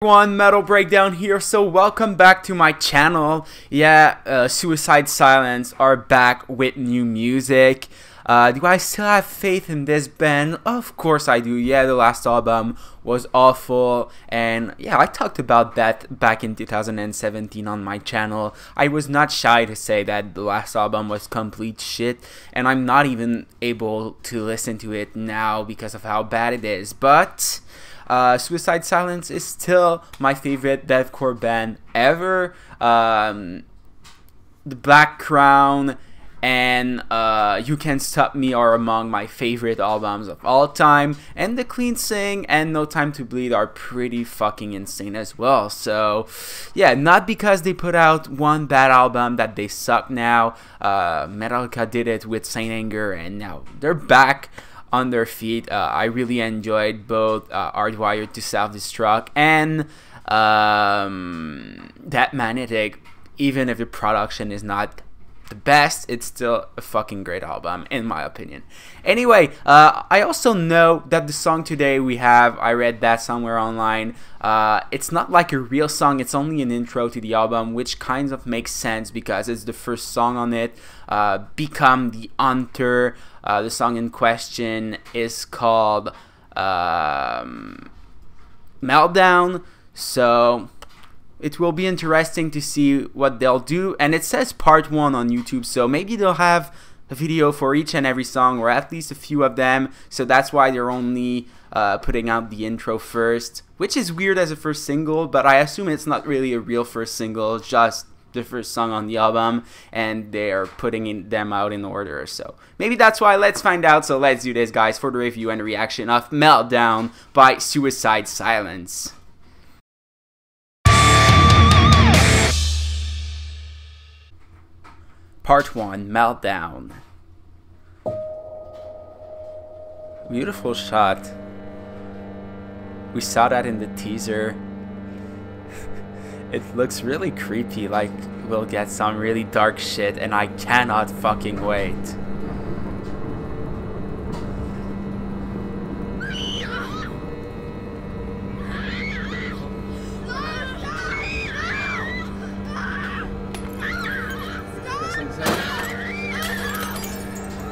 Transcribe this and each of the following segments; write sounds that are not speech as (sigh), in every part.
everyone metal breakdown here so welcome back to my channel yeah uh, suicide silence are back with new music uh, do I still have faith in this band? Of course I do. Yeah, the last album was awful, and yeah, I talked about that back in 2017 on my channel. I was not shy to say that the last album was complete shit, and I'm not even able to listen to it now because of how bad it is. But uh, Suicide Silence is still my favorite deathcore band ever. Um, the Black Crown and uh, You Can't Stop Me are among my favorite albums of all time. And The Cleansing and No Time to Bleed are pretty fucking insane as well. So, yeah, not because they put out one bad album that they suck now. Uh, Metallica did it with Saint Anger, and now they're back on their feet. Uh, I really enjoyed both uh, Hardwired to Self Destruct and um, Death Magnetic, even if the production is not the best, it's still a fucking great album, in my opinion. Anyway, uh, I also know that the song today we have, I read that somewhere online, uh, it's not like a real song, it's only an intro to the album, which kind of makes sense because it's the first song on it. Uh, Become the Hunter, uh, the song in question is called um, Meltdown, so it will be interesting to see what they'll do. And it says part one on youtube so maybe they'll have a video for each and every song or at least a few of them. So that's why they're only uh, putting out the intro first which is weird as a first single but i assume it's not really a real first single just the first song on the album and they're putting in, them out in order so maybe that's why let's find out so let's do this guys for the review and reaction of meltdown by suicide silence Part 1 Meltdown. Beautiful shot. We saw that in the teaser. It looks really creepy, like we'll get some really dark shit, and I cannot fucking wait.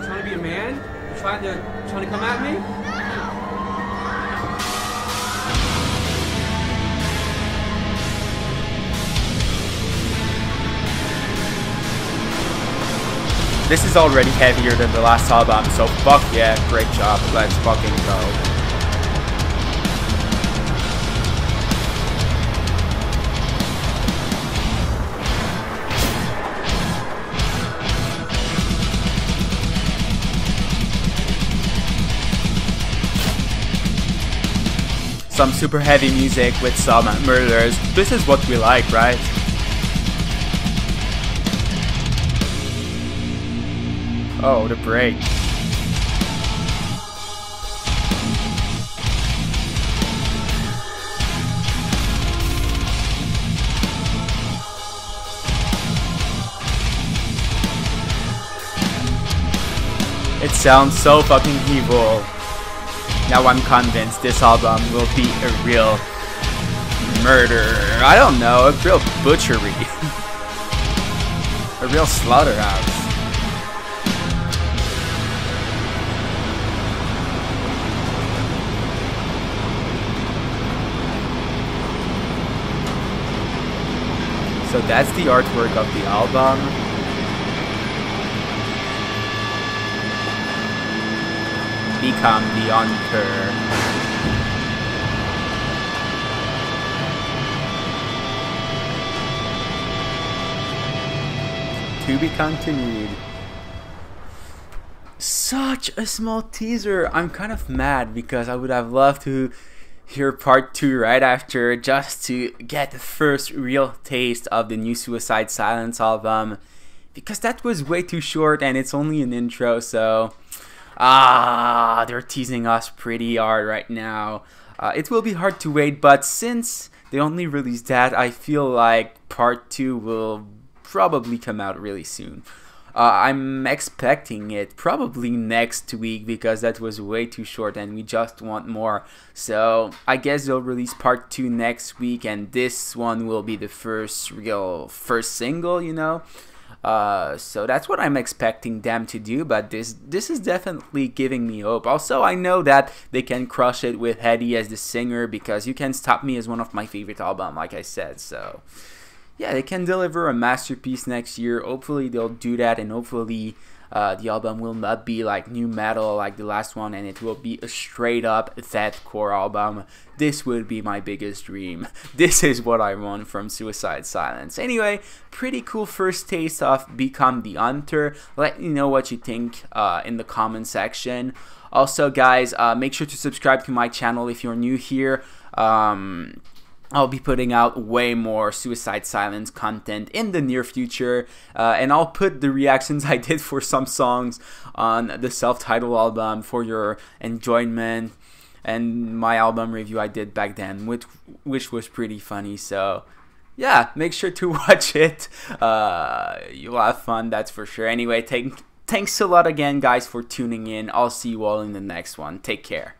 trying to be a man? Trying to trying to come at me? This is already heavier than the last album, so fuck yeah, great job, let's fucking go. some super heavy music with some murders. This is what we like, right? Oh, the break. It sounds so fucking evil. Now I'm convinced this album will be a real murder. I don't know, a real butchery. (laughs) a real slaughterhouse. That's the artwork of the album. become the Hunter. To be continued. Such a small teaser. I'm kind of mad because I would have loved to hear part two right after just to get the first real taste of the new Suicide Silence album because that was way too short and it's only an intro so Ah, they're teasing us pretty hard right now. Uh, it will be hard to wait, but since they only released that, I feel like part 2 will probably come out really soon. Uh, I'm expecting it probably next week because that was way too short and we just want more. So I guess they'll release part two next week, and this one will be the first real first single, you know. Uh, so that's what I'm expecting them to do, but this this is definitely giving me hope. Also, I know that they can crush it with Eddie as the singer because You Can't Stop Me is one of my favorite albums, like I said. So yeah, they can deliver a masterpiece next year. Hopefully, they'll do that, and hopefully, uh, the album will not be like nu metal like the last one, and it will be a straight up deathcore album. This would be my biggest dream. (laughs) This is what I want from Suicide Silence. Anyway, pretty cool first taste of Become the Hunter. Let me know what you think uh, in the comment section. Also, guys, uh, make sure to subscribe to my channel if you're new here. Um, I'll be putting out way more Suicide Silence content in the near future, uh, and I'll put the reactions (laughs) I did for some songs on the self-titled album for your enjoyment, and my album review I did back then, which which was pretty funny. So, yeah, make sure to (laughs) watch it. Uh, you'll have fun, that's for sure. Anyway, thank, thanks a lot again, guys, for tuning in. I'll see you all in the next one. Take care.